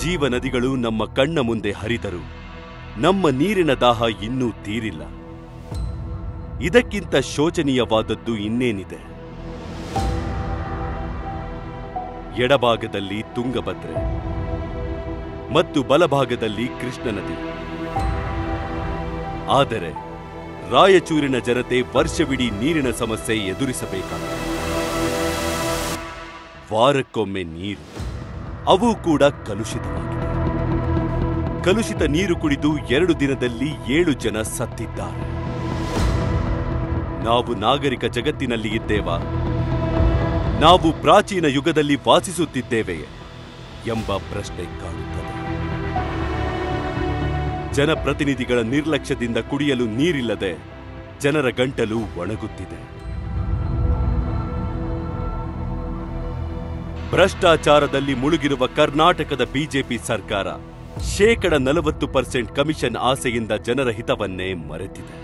ಜೀವ ನದಿಗಳು ನಮ್ಮ ಕಣ್ಣ ಮುಂದೆ ಹರಿದರು. ನಮ್ಮ ನೀರಿನ ದಾಹ ಇನ್ನೂ ತೀರಿಲ್ಲ. ಇದಕ್ಕಿಂತ ಶೋಚನೀಯವಾದದ್ದು ಇನ್ನೇನಿದೆ? ಎಡಭಾಗದಲ್ಲಿ ತುಂಗಭದ್ರೆ ಮತ್ತು ಬಲಭಾಗದಲ್ಲಿ ಕೃಷ್ಣ ನದಿ ಆದರೆ ರಾಯಚೂರಿನ ಜನತೆ ವರ್ಷವಿಡೀ ನೀರಿನ ಸಮಸ್ಯೆ ಎದುರಿಸಬೇಕಾಗಿದೆ. ವಾರಕ್ಕೊಮ್ಮೆ ನೀರು. ಅವು ಕೂಡ ಕಲುಷಿತವಾಗಿವೆ. ಕಲುಷಿತ ನೀರು ಕುಡಿದು ಎರಡು ದಿನದಲ್ಲಿ ಏಳು ಜನ ಸತ್ತಿದ್ದಾರೆ. ನಾವು ನಾಗರಿಕ ಜಗತ್ತಿನಲ್ಲಿ ಇದ್ದೇವಾ? ನಾವು ಪ್ರಾಚೀನ ಯುಗದಲ್ಲಿ ವಾಸಿಸುತ್ತಿದ್ದೇವೆಯೇ ಎಂಬ ಪ್ರಶ್ನೆ ಕಾಡುತ್ತದೆ. ಜನಪ್ರತಿನಿಧಿಗಳ ನಿರ್ಲಕ್ಷ್ಯದಿಂದ ಕುಡಿಯಲು ನೀರಿಲ್ಲದೆ ಜನರ ಗಂಟಲು ಒಣಗುತ್ತಿದೆ. ಭ್ರಷ್ಟಾಚಾರದಲ್ಲಿ ಮುಳುಗಿರುವ ಕರ್ನಾಟಕದ ಬಿಜೆಪಿ ಸರ್ಕಾರ ಶೇಕಡ ನಲವತ್ತು ಪರ್ಸೆಂಟ್ ಕಮಿಷನ್ ಆಸೆಯಿಂದ ಜನರ ಹಿತವನ್ನೇ ಮರೆತಿದೆ.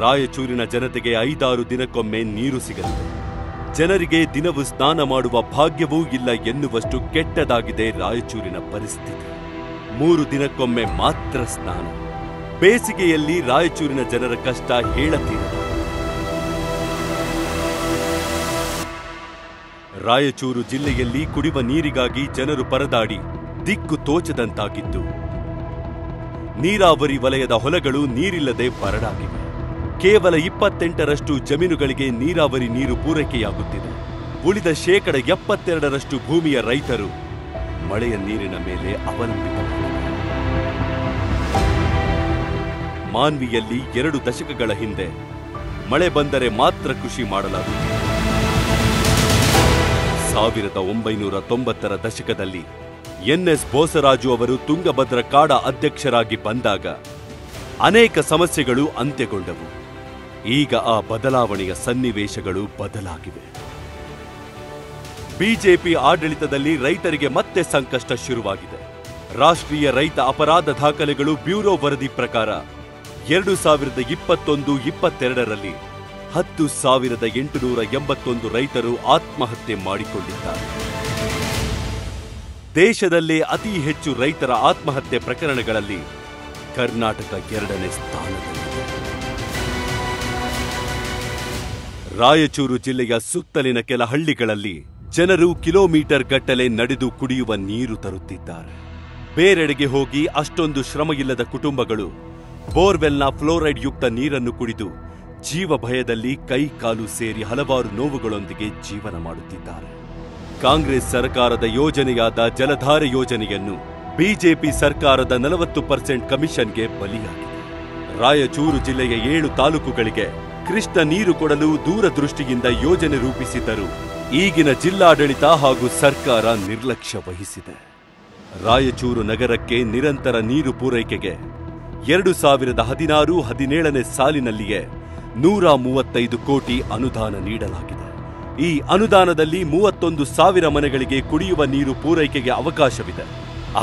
ರಾಯಚೂರಿನ ಜನತೆಗೆ ಐದಾರು ದಿನಕ್ಕೊಮ್ಮೆ ನೀರು ಸಿಗಲಿದೆ. ಜನರಿಗೆ ದಿನವೂ ಸ್ನಾನ ಮಾಡುವ ಭಾಗ್ಯವೂ ಇಲ್ಲ ಎನ್ನುವಷ್ಟು ಕೆಟ್ಟದಾಗಿದೆ ರಾಯಚೂರಿನ ಪರಿಸ್ಥಿತಿ. ಮೂರು ದಿನಕ್ಕೊಮ್ಮೆ ಮಾತ್ರ ಸ್ನಾನ. ಬೇಸಿಗೆಯಲ್ಲಿ ರಾಯಚೂರಿನ ಜನರ ಕಷ್ಟ ಹೇಳತೀರದು ರಾಯಚೂರು ಜಿಲ್ಲೆಯಲ್ಲಿ ಕುಡಿಯುವ ನೀರಿಗಾಗಿ ಜನರು ಪರದಾಡಿ ದಿಕ್ಕು ತೋಚದಂತಾಗಿದ್ದು ನೀರಾವರಿ ವಲಯದ ಹೊಲಗಳು ನೀರಿಲ್ಲದೆ ಬರಡಾಗಿವೆ. ಕೇವಲ ಇಪ್ಪತ್ತೆಂಟರಷ್ಟು ಜಮೀನುಗಳಿಗೆ ನೀರಾವರಿ ನೀರು ಪೂರೈಕೆಯಾಗುತ್ತಿದೆ. ಉಳಿದ ಶೇಕಡ ಎಪ್ಪತ್ತೆರಡರಷ್ಟು ಭೂಮಿಯ ರೈತರು ಮಳೆಯ ನೀರಿನ ಮೇಲೆ ಅವಲಂಬಿತ ಮಾನ್ವಿಯಲ್ಲಿ ಎರಡು ದಶಕಗಳ ಹಿಂದೆ ಮಳೆ ಬಂದರೆ ಮಾತ್ರ ಕೃಷಿ ಮಾಡಲಾಗುತ್ತಿತ್ತು ಸಾವಿರದ ಒಂಬೈನೂರ ತೊಂಬತ್ತರ ದಶಕದಲ್ಲಿ ಎನ್ಎಸ್ ಬೋಸರಾಜು ಅವರು ತುಂಗಭದ್ರ ಕಾಡ ಅಧ್ಯಕ್ಷರಾಗಿ ಬಂದಾಗ ಅನೇಕ ಸಮಸ್ಯೆಗಳು ಅಂತ್ಯಗೊಂಡವು. ಈಗ ಆ ಬದಲಾವಣೆಯ ಸನ್ನಿವೇಶಗಳು ಬದಲಾಗಿವೆ. ಬಿಜೆಪಿ ಆಡಳಿತದಲ್ಲಿ ರೈತರಿಗೆ ಮತ್ತೆ ಸಂಕಷ್ಟ ಶುರುವಾಗಿದೆ. ರಾಷ್ಟ್ರೀಯ ರೈತ ಅಪರಾಧ ದಾಖಲೆಗಳು ಬ್ಯೂರೋ ವರದಿ ಪ್ರಕಾರ ಎರಡು ಸಾವಿರದ ಇಪ್ಪತ್ತೊಂದು ಇಪ್ಪತ್ತೆರಡರಲ್ಲಿ ಹತ್ತು ಸಾವಿರದ ಎಂಟುನೂರ ಎಂಬತ್ತೊಂದು ರೈತರು ಆತ್ಮಹತ್ಯೆ ಮಾಡಿಕೊಂಡಿದ್ದಾರೆ. ದೇಶದಲ್ಲೇ ಅತಿ ಹೆಚ್ಚು ರೈತರ ಆತ್ಮಹತ್ಯೆ ಪ್ರಕರಣಗಳಲ್ಲಿ ಕರ್ನಾಟಕ ಎರಡನೇ ಸ್ಥಾನದಲ್ಲಿದೆ. ರಾಯಚೂರು ಜಿಲ್ಲೆಯ ಸುತ್ತಲಿನ ಕೆಲ ಹಳ್ಳಿಗಳಲ್ಲಿ ಜನರು ಕಿಲೋಮೀಟರ್ ಗಟ್ಟಲೆ ನಡೆದು ಕುಡಿಯುವ ನೀರು ತರುತ್ತಿದ್ದಾರೆ. ಬೇರೆಡೆಗೆ ಹೋಗಿ ಅಷ್ಟೊಂದು ಶ್ರಮ ಇಲ್ಲದ ಕುಟುಂಬಗಳು ಬೋರ್ವೆಲ್ನ ಫ್ಲೋರೈಡ್ ಯುಕ್ತ ನೀರನ್ನು ಕುಡಿದು ಜೀವ ಭಯದಲ್ಲಿ ಕೈ ಕಾಲು ಸೇರಿ ಹಲವಾರು ನೋವುಗಳೊಂದಿಗೆ ಜೀವನ ಮಾಡುತ್ತಿದ್ದಾರೆ. ಕಾಂಗ್ರೆಸ್ ಸರ್ಕಾರದ ಯೋಜನೆಯಾದ ಜಲಧಾರೆ ಯೋಜನೆಯನ್ನು ಬಿಜೆಪಿ ಸರ್ಕಾರದ ನಲವತ್ತು ಪರ್ಸೆಂಟ್ ಕಮಿಷನ್ಗೆ ಬಲಿಯಾಗಿದೆ. ರಾಯಚೂರು ಜಿಲ್ಲೆಯ ಏಳು ತಾಲೂಕುಗಳಿಗೆ ಕೃಷ್ಣ ನೀರು ಕೊಡಲು ದೂರದೃಷ್ಟಿಯಿಂದ ಯೋಜನೆ ರೂಪಿಸಿದ್ದರು ಈಗಿನ ಜಿಲ್ಲಾಡಳಿತ ಹಾಗೂ ಸರ್ಕಾರ ನಿರ್ಲಕ್ಷ್ಯ ವಹಿಸಿದೆ. ರಾಯಚೂರು ನಗರಕ್ಕೆ ನಿರಂತರ ನೀರು ಪೂರೈಕೆಗೆ ಎರಡು ಸಾವಿರದ ಹದಿನಾರು ಹದಿನೇಳನೇ ಸಾಲಿನಲ್ಲಿಯೇ ನೂರ ಮೂವತ್ತೈದು ಕೋಟಿ ಅನುದಾನ ನೀಡಲಾಗಿದೆ. ಈ ಅನುದಾನದಲ್ಲಿ ಮೂವತ್ತೊಂದು ಸಾವಿರ ಮನೆಗಳಿಗೆ ಕುಡಿಯುವ ನೀರು ಪೂರೈಕೆಗೆ ಅವಕಾಶವಿದೆ.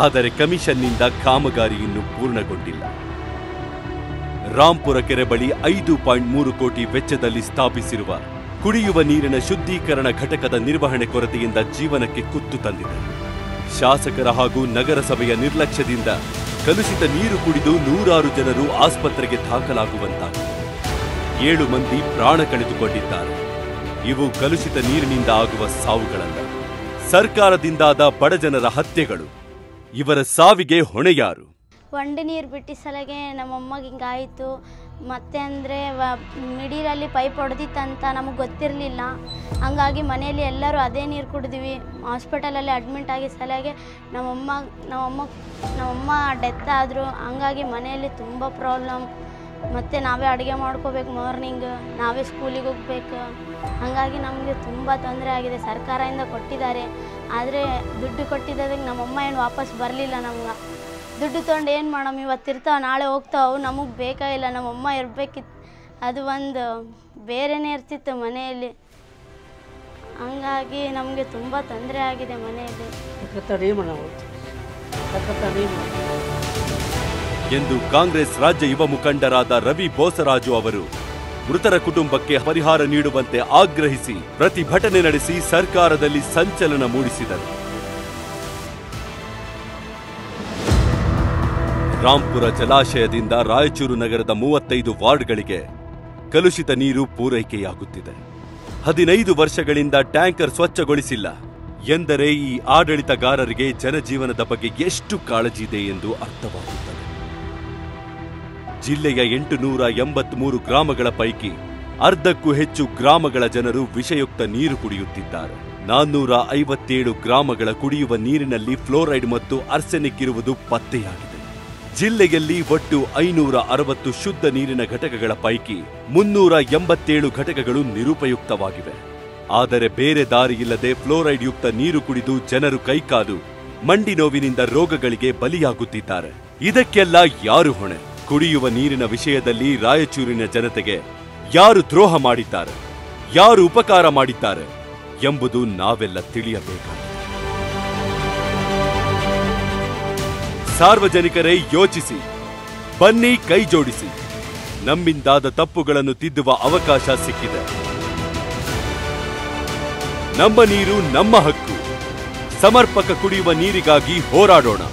ಆದರೆ ಕಮಿಷನ್ನಿಂದ ಕಾಮಗಾರಿ ಇನ್ನೂ ಪೂರ್ಣಗೊಂಡಿಲ್ಲ. ರಾಂಪುರ ಕೆರೆ ಬಳಿ ಐದು ಪಾಯಿಂಟ್ ಮೂರು ಕೋಟಿ ವೆಚ್ಚದಲ್ಲಿ ಸ್ಥಾಪಿಸಿರುವ ಕುಡಿಯುವ ನೀರಿನ ಶುದ್ಧೀಕರಣ ಘಟಕದ ನಿರ್ವಹಣೆ ಕೊರತೆಯಿಂದ ಜೀವನಕ್ಕೆ ಕುತ್ತು ತಂದಿದೆ. ಶಾಸಕರ ಹಾಗೂ ನಗರಸಭೆಯ ನಿರ್ಲಕ್ಷ್ಯದಿಂದ ಕಲುಷಿತ ನೀರು ಕುಡಿದು ನೂರಾರು ಜನರು ಆಸ್ಪತ್ರೆಗೆ ದಾಖಲಾಗುವಂತಾಗಿದೆ. ಏಳು ಮಂದಿ ಪ್ರಾಣ ಕಳೆದುಕೊಂಡಿದ್ದಾರೆ. ಇವು ಕಲುಷಿತ ನೀರಿನಿಂದ ಆಗುವ ಸಾವುಗಳಲ್ಲ. ಸರ್ಕಾರದಿಂದಾದ ಬಡಜನರ ಹತ್ಯೆಗಳು. ಇವರ ಸಾವಿಗೆ ಹೊಣೆಯಾರು. ಒಂಡೆ ನೀರು ಬಿಟ್ಟಿ ಸಲಗೆ ನಮ್ಮಮ್ಮಗೆ ಹಿಂಗಾಯಿತು. ಮತ್ತೆ ಅಂದರೆ ಮಿಡಿರಲ್ಲಿ ಪೈಪ್ ಹೊಡೆದಿತ್ತಂತ ನಮಗೆ ಗೊತ್ತಿರಲಿಲ್ಲ. ಹಂಗಾಗಿ ಮನೆಯಲ್ಲಿ ಎಲ್ಲರೂ ಅದೇ ನೀರು ಕುಡಿದ್ವಿ. ಹಾಸ್ಪಿಟಲಲ್ಲಿ ಅಡ್ಮಿಟ್ ಆಗಿ ಸಲಗೆ ನಮ್ಮಮ್ಮ ನಮ್ಮಮ್ಮ ನಮ್ಮಮ್ಮ ಡೆತ್ ಆದರು. ಹಂಗಾಗಿ ಮನೆಯಲ್ಲಿ ತುಂಬ ಪ್ರಾಬ್ಲಮ್ ಮತ್ತು ನಾವೇ ಅಡುಗೆ ಮಾಡ್ಕೋಬೇಕು ಮಾರ್ನಿಂಗ್ ನಾವೇ ಸ್ಕೂಲಿಗೆ ಹೋಗ್ಬೇಕು. ಹಾಗಾಗಿ ನಮಗೆ ತುಂಬ ತೊಂದರೆ ಆಗಿದೆ. ಸರ್ಕಾರದಿಂದ ಕೊಟ್ಟಿದ್ದಾರೆ. ಆದರೆ ದುಡ್ಡು ಕೊಟ್ಟಿದ್ದದಕ್ಕೆ ನಮ್ಮಮ್ಮ ಏನು ವಾಪಸ್ ಬರಲಿಲ್ಲ ನಮ್ಗೆ. ದುಡ್ಡು ತೊಗೊಂಡು ಏನು ಮಾಡಮ್? ಇವತ್ತು ಇರ್ತಾವೆ, ನಾಳೆ ಹೋಗ್ತಾವೆ ನಮಗೆ ಬೇಕಾಗಿಲ್ಲ ನಮ್ಮಮ್ಮ ಇರಬೇಕಿತ್ತು ಅದು ಒಂದು ಬೇರೆನೇ ಇರ್ತಿತ್ತು ಮನೆಯಲ್ಲಿ. ಹಂಗಾಗಿ ನಮಗೆ ತುಂಬ ತೊಂದರೆ ಆಗಿದೆ ಮನೆಯಲ್ಲಿ. ಎಂದು ಕಾಂಗ್ರೆಸ್ ರಾಜ್ಯ ಯುವ ಮುಖಂಡರಾದ ರವಿ ಬೋಸರಾಜು ಅವರು ಮೃತರ ಕುಟುಂಬಕ್ಕೆ ಪರಿಹಾರ ನೀಡುವಂತೆ ಆಗ್ರಹಿಸಿ ಪ್ರತಿಭಟನೆ ನಡೆಸಿ ಸರ್ಕಾರದಲ್ಲಿ ಸಂಚಲನ ಮೂಡಿಸಿದರು. ರಾಂಪುರ ಜಲಾಶಯದಿಂದ ರಾಯಚೂರು ನಗರದ ಮೂವತ್ತೈದು ವಾರ್ಡ್ಗಳಿಗೆ ಕಲುಷಿತ ನೀರು ಪೂರೈಕೆಯಾಗುತ್ತಿದೆ. ಹದಿನೈದು ವರ್ಷಗಳಿಂದ ಟ್ಯಾಂಕರ್ ಸ್ವಚ್ಛಗೊಳಿಸಿಲ್ಲ ಎಂದರೆ ಈ ಆಡಳಿತಗಾರರಿಗೆ ಜನಜೀವನದ ಬಗ್ಗೆ ಎಷ್ಟು ಕಾಳಜಿ ಇದೆ ಎಂದು ಅರ್ಥವಾಗುತ್ತದೆ. ಜಿಲ್ಲೆಯ ಎಂಟುನೂರ ಎಂಬತ್ಮೂರು ಗ್ರಾಮಗಳ ಪೈಕಿ ಅರ್ಧಕ್ಕೂ ಹೆಚ್ಚು ಗ್ರಾಮಗಳ ಜನರು ವಿಷಯುಕ್ತ ನೀರು ಕುಡಿಯುತ್ತಿದ್ದಾರೆ. ನಾನ್ನೂರ ಐವತ್ತೇಳು ಗ್ರಾಮಗಳ ಕುಡಿಯುವ ನೀರಿನಲ್ಲಿ ಫ್ಲೋರೈಡ್ ಮತ್ತು ಅರ್ಸೆನಿಕ್ ಇರುವುದು ಪತ್ತೆಯಾಗಿದೆ. ಜಿಲ್ಲೆಯಲ್ಲಿ ಒಟ್ಟು ಐನೂರ ಅರವತ್ತು ಶುದ್ಧ ನೀರಿನ ಘಟಕಗಳ ಪೈಕಿ ಮುನ್ನೂರ ಎಂಬತ್ತೇಳು ಘಟಕಗಳು ನಿರುಪಯುಕ್ತವಾಗಿವೆ. ಆದರೆ ಬೇರೆ ದಾರಿಯಿಲ್ಲದೆ ಫ್ಲೋರೈಡ್ ಯುಕ್ತ ನೀರು ಕುಡಿದು ಜನರು ಕೈಕಾದು, ಮಂಡಿ ನೋವಿನಿಂದ ರೋಗಗಳಿಗೆ ಬಲಿಯಾಗುತ್ತಿದ್ದಾರೆ. ಇದಕ್ಕೆಲ್ಲ ಯಾರು ಹೊಣೆ? ಕುಡಿಯುವ ನೀರಿನ ವಿಷಯದಲ್ಲಿ ರಾಯಚೂರಿನ ಜನತೆಗೆ ಯಾರು ದ್ರೋಹ ಮಾಡಿದ್ದಾರೆ, ಯಾರು ಉಪಕಾರ ಮಾಡಿದ್ದಾರೆ ಎಂಬುದು ನಾವೆಲ್ಲ ತಿಳಿಯಬೇಕು. ಸಾರ್ವಜನಿಕರೇ ಯೋಚಿಸಿ, ಬನ್ನಿ ಕೈ ಜೋಡಿಸಿ. ನಮ್ಮಿಂದಾದ ತಪ್ಪುಗಳನ್ನು ತಿದ್ದುವ ಅವಕಾಶ ಸಿಕ್ಕಿದೆ. ನಮ್ಮ ನೀರು ನಮ್ಮ ಹಕ್ಕು. ಸಮರ್ಪಕ ಕುಡಿಯುವ ನೀರಿಗಾಗಿ ಹೋರಾಡೋಣ.